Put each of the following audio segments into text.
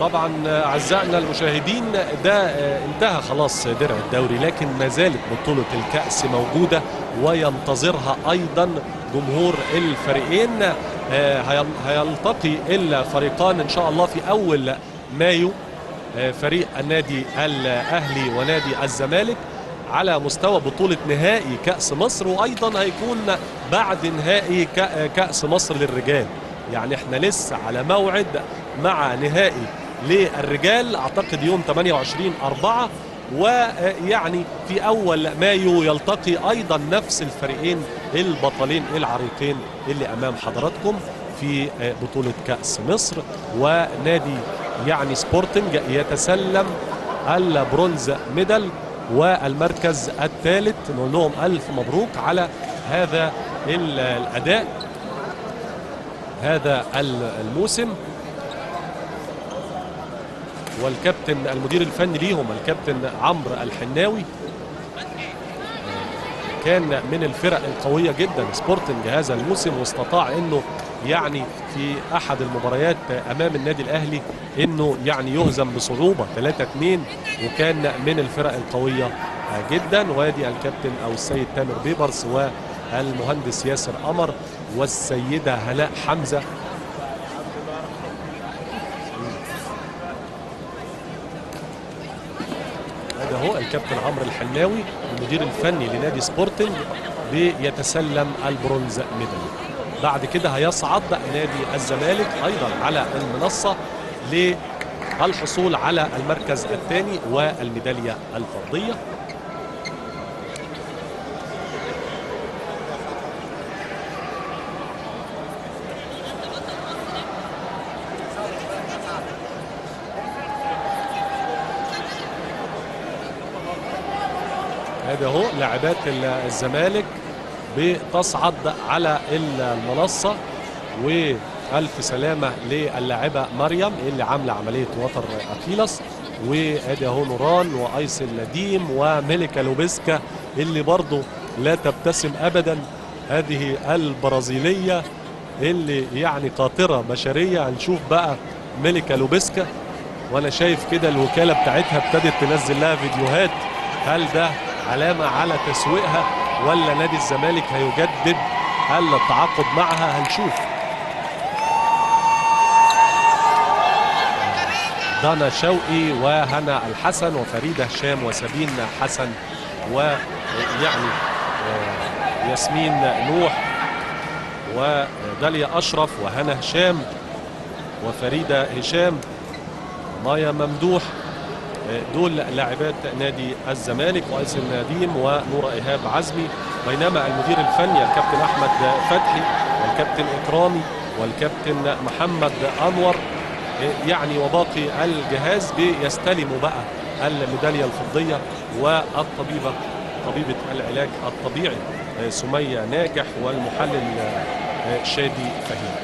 طبعا أعزائنا المشاهدين ده انتهى خلاص درع الدوري لكن ما زالت بطولة الكأس موجودة وينتظرها أيضا جمهور الفريقين. هيلتقي الفريقان إن شاء الله في أول مايو فريق النادي الأهلي ونادي الزمالك على مستوى بطولة نهائي كأس مصر وأيضا هيكون بعد نهائي كأس مصر للرجال. يعني إحنا لسه على موعد مع نهائي للرجال. أعتقد يوم 28 4 ويعني في أول مايو يلتقي أيضا نفس الفريقين البطلين العريقين اللي أمام حضراتكم في بطولة كأس مصر. ونادي يعني سبورتنج يتسلم ال bronze medal والمركز الثالث. نقول لهم ألف مبروك على هذا الأداء هذا الموسم. والكابتن المدير الفني ليهم الكابتن عمرو الحناوي. كان من الفرق القوية جدا سبورتنج هذا الموسم واستطاع إنه يعني في أحد المباريات أمام النادي الأهلي إنه يعني يهزم بصعوبة 3-2 وكان من الفرق القوية جدا. وادي الكابتن أو السيد تامر بيبرس والمهندس ياسر قمر والسيدة هناء حمزة هو الكابتن عمرو الحناوي المدير الفني لنادي سبورتنج بيتسلم ال bronze medal بعد كده هيصعد نادي الزمالك أيضا على المنصة للحصول على المركز الثاني والميدالية الفضية. هذا هو لاعبات الزمالك بتصعد على المنصة. وألف سلامة للاعبة مريم اللي عاملة عملية وتر أكيلس وأدي اهو نوران وايسل نديم وملكة لوبيسكا اللي برضه لا تبتسم ابدا. هذه البرازيلية اللي يعني قاطرة بشرية. هنشوف بقى ملكة لوبيسكا. وأنا شايف كده الوكالة بتاعتها ابتدت تنزل لها فيديوهات. هل ده علامة على تسويقها ولا نادي الزمالك هيجدد التعاقد معها؟ هنشوف. دانا شوقي وهنا الحسن وفريدة هشام وسبين حسن ويعني ياسمين نوح وداليا أشرف وهنا هشام وفريدة هشام مايا ممدوح. دول لاعبات نادي الزمالك وايسن نديم ونورة إيهاب عزمي بينما المدير الفني الكابتن أحمد فتحي والكابتن إكرامي والكابتن محمد أنور يعني وباقي الجهاز بيستلموا بقى الميدالية الفضية والطبيبة طبيبة العلاج الطبيعي سمية ناجح والمحلل شادي فهيم.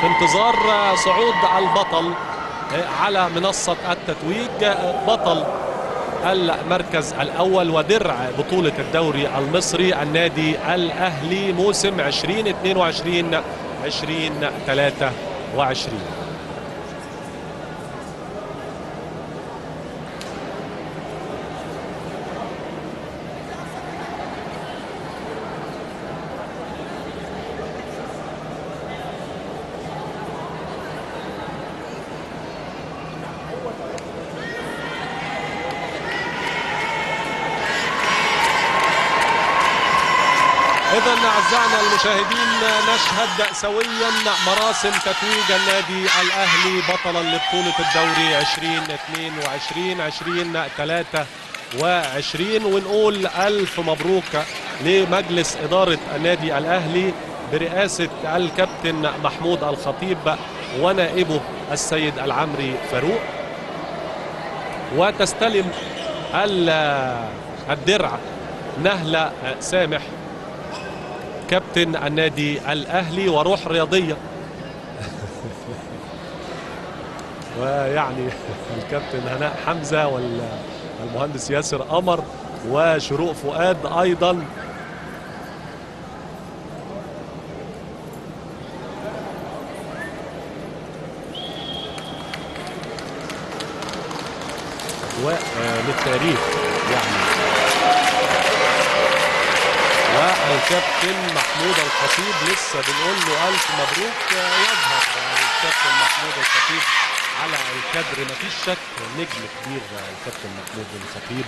في انتظار صعود البطل على منصة التتويج بطل المركز الأول ودرع بطولة الدوري المصري النادي الأهلي موسم 2022 2023 إذا أعزائنا المشاهدين نشهد سويا مراسم تتويج النادي الأهلي بطلا لبطولة الدوري 2022 2023 ونقول ألف مبروك لمجلس إدارة النادي الأهلي برئاسة الكابتن محمود الخطيب ونائبه السيد العمري فاروق. وتستلم الدرع نهلة سامح كابتن النادي الأهلي وروح رياضية. ويعني الكابتن هناء حمزة والمهندس ياسر قمر وشروق فؤاد أيضا. وللتاريخ آه، يعني والكابتن محمود الخطيب. لسه بنقول له ألف مبروك يظهر. الكابتن محمود الخطيب على الكادر. مفيش شك نجم كبير الكابتن محمود الخطيب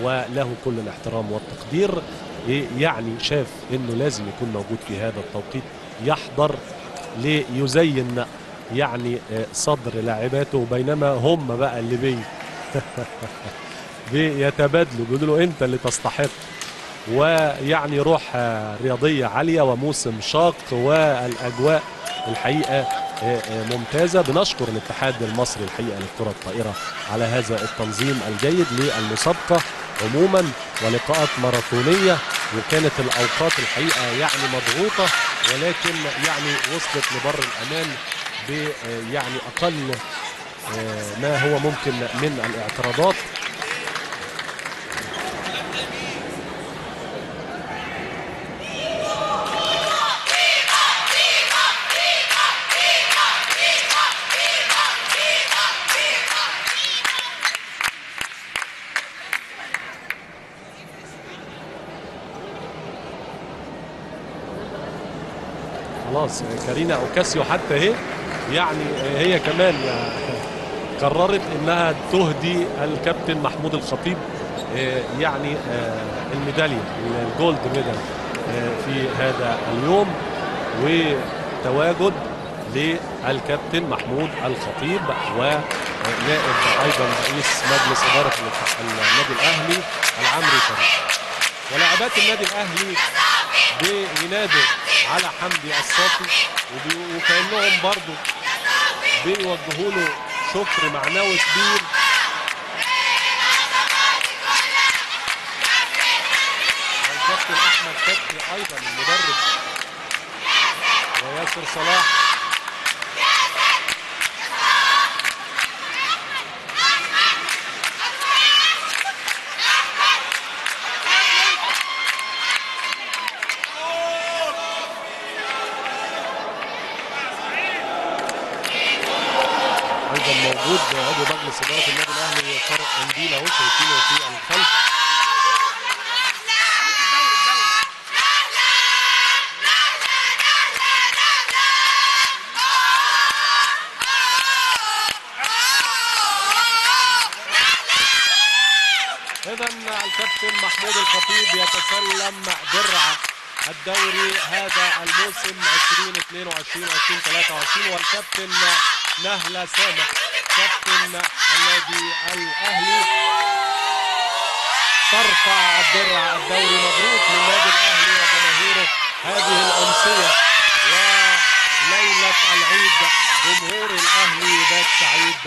وله كل الاحترام والتقدير. يعني شاف إنه لازم يكون موجود في هذا التوقيت. يحضر ليزين يعني صدر لاعباته بينما هم بقى اللي بي بيتبادلوا. بيقولوا له أنت اللي تستحق. ويعني روح رياضية عالية وموسم شاق والأجواء الحقيقة ممتازة. بنشكر الاتحاد المصري الحقيقة للكرة الطائرة على هذا التنظيم الجيد للمسابقة عموما ولقاءات ماراثونية وكانت الأوقات الحقيقة يعني مضغوطة ولكن يعني وصلت لبر الأمان ب يعني أقل ما هو ممكن من الاعتراضات. خلاص كارينا اوكاسيو حتى هي يعني هي كمان قررت إنها تهدي الكابتن محمود الخطيب يعني الميدالية ال gold medal في هذا اليوم وتواجد للكابتن محمود الخطيب ونائب أيضا رئيس مجلس إدارة النادي الأهلي العمري فريد ولاعبات النادي الأهلي بينادوا على حمدي الصافي وكأنهم برضو بيوجهوا له شكر معنوي كبير. الكابتن أحمد فتحي أيضا المدرب وياسر صلاح. موجود عضو مجلس إدارة النادي الأهلي طارق قنديل أهو شايفينه في الخلف. الكابتن محمود الخطيب يتسلم درع الدوري هذا الموسم 2022 2023 والكابتن نهله سامح كابتن النادي الأهلي. ترفع الدرع الدوري مبروك للنادي الأهلي وجماهيره. هذه الأمسية وليلة العيد. جمهور الأهلي بات سعيد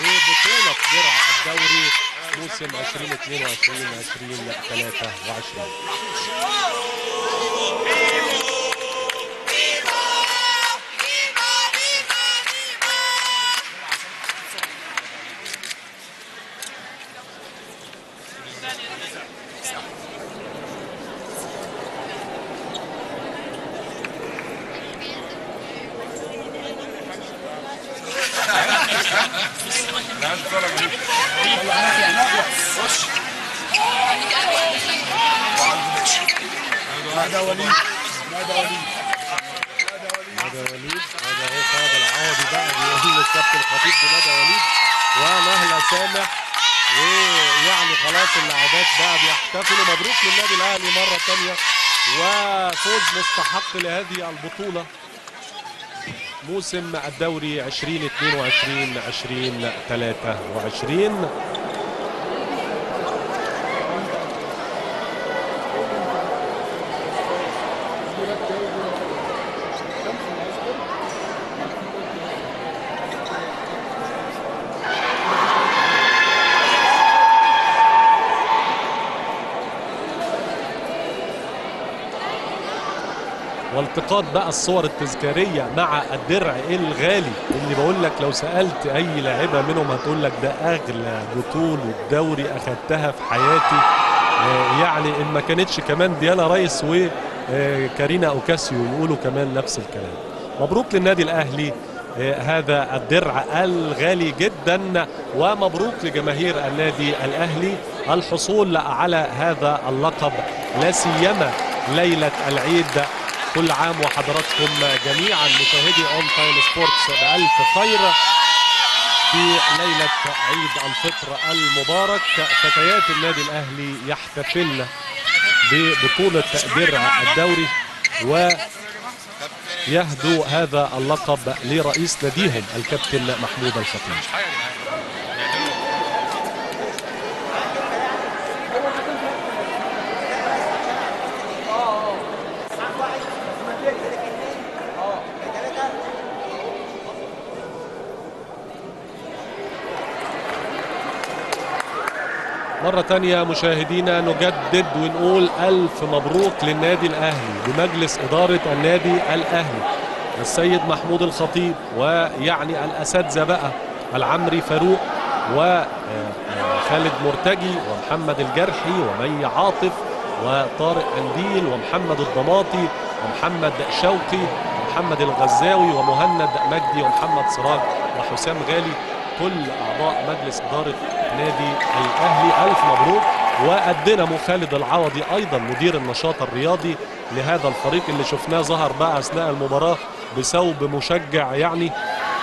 ببطولة درع الدوري موسم 2022 2023 هذا وليد هذا وليد هذا وليد هذا هو خالد العوضي بقى بيقول للكابتن خطيب بندى وليد ونهله سامح ويعني خلاص اللاعبات بقى بيحتفلوا مبروك للنادي الاهلي مره ثانية وفوز مستحق لهذه البطوله موسم الدوري 2022 2023 والتقاط بقى الصور التذكارية مع الدرع الغالي اللي بقول لك لو سألت أي لاعبة منهم هتقول لك ده أغلى بطولة دوري أخدتها في حياتي. آه يعني إن ما كانتش كمان ديانا ريس وكارينا أوكاسيو يقولوا كمان نفس الكلام. مبروك للنادي الأهلي. آه، هذا الدرع الغالي جدا ومبروك لجماهير النادي الأهلي. الحصول على هذا اللقب لا سيما ليلة العيد كل عام وحضراتكم جميعا مشاهدي On Time Sports بألف خير. في ليلة عيد الفطر المبارك فتيات النادي الأهلي يحتفلن ببطولة درع الدوري و يهدو هذا اللقب لرئيس ناديهم الكابتن محمود الخطيب مرة تانية مشاهدينا نجدد ونقول ألف مبروك للنادي الأهلي بمجلس إدارة النادي الأهلي السيد محمود الخطيب ويعني الأساتذة بقى العمري فاروق وخالد مرتجي ومحمد الجرحي ومي عاطف وطارق قنديل ومحمد الضماطي ومحمد شوقي ومحمد الغزاوي ومهند مجدي ومحمد سراج وحسام غالي. كل أعضاء مجلس إدارة نادي الأهلي. ألف مبروك. والدينامو خالد العوضي أيضا مدير النشاط الرياضي لهذا الفريق اللي شفناه ظهر بقى أثناء المباراة بثوب مشجع يعني.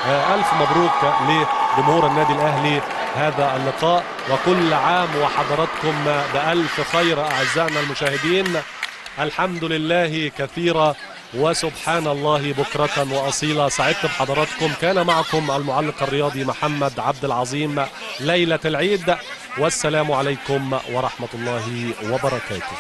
آه، ألف مبروك لجمهور النادي الأهلي هذا اللقاء. وكل عام وحضراتكم بألف خير أعزائنا المشاهدين. الحمد لله كثيرا. وسبحان الله بكرة وأصيلا. سعدت بحضراتكم كان معكم المعلق الرياضي محمد عبد العظيم ليلة العيد. والسلام عليكم ورحمة الله وبركاته.